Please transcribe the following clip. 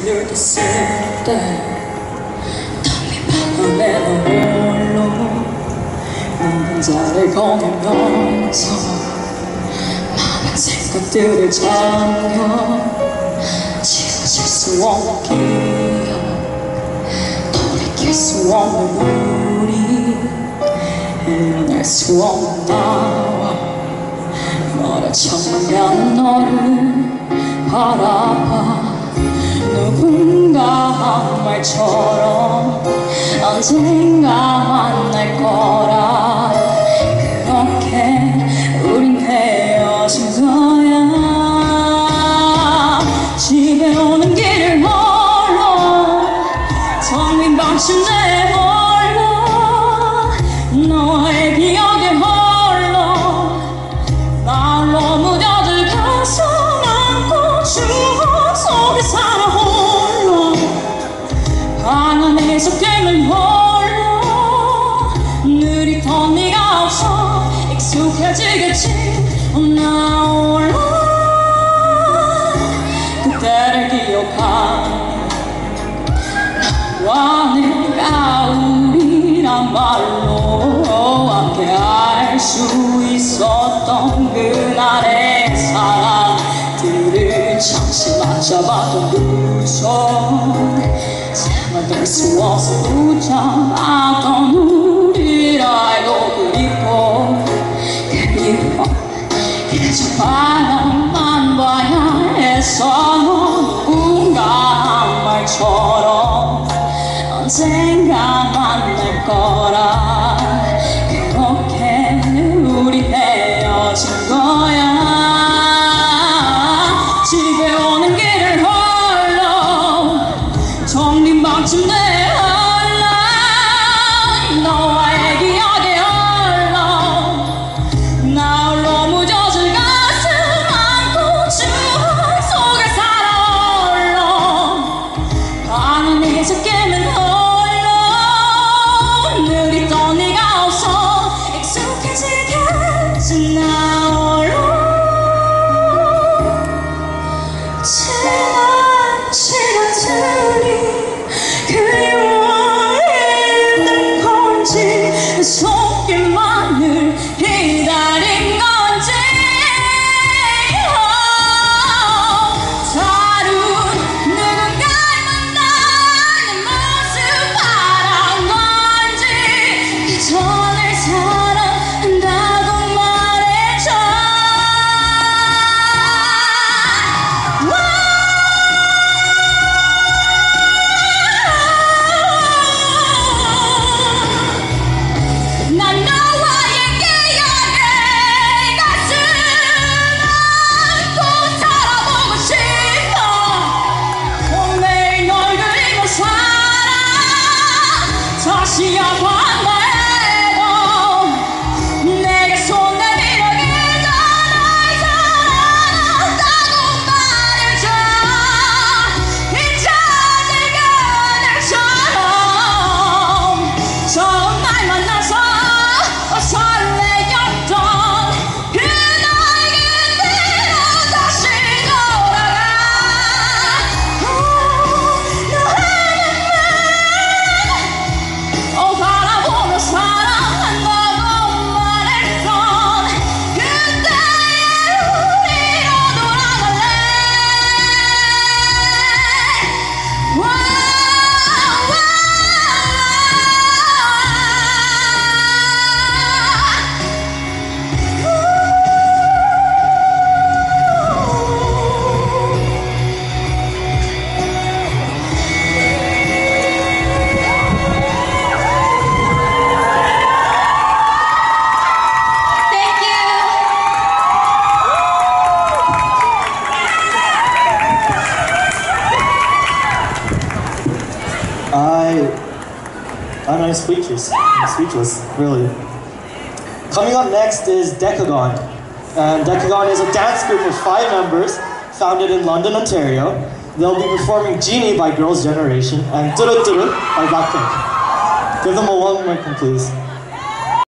댔을 때텅빈 방안에 너 홀로 넌 혼자를 거닐면서 많은 생각들을 잠겨 지워질 수 없는 기억 돌이킬 수 없는 우리 일어날 수 없는 나와 멀어져가는 너를 바라봐 한 말처럼 언젠가 만날 거 나 홀로 그때를 기억하. 나와 내가 우리란 말로 함께 할수 있었던 그날의 사랑들을 잠시 만져봤던 두손 참아들 수 없어. 붙잡았 바라만 봐야 누군가 한 말처럼 언젠가 만날 거라. 그렇게 우리 헤어진 거야. 집에 오는 길을 홀로 정린 방침 내 방 안에서 깨 I, I'm I'm speechless. I'm speechless, really. Coming up next is Decagon. And Decagon is a dance group of five members founded in London, Ontario. They'll be performing Genie by Girls' Generation and Turu Turu by Blackpink. Give them a warm welcome, please.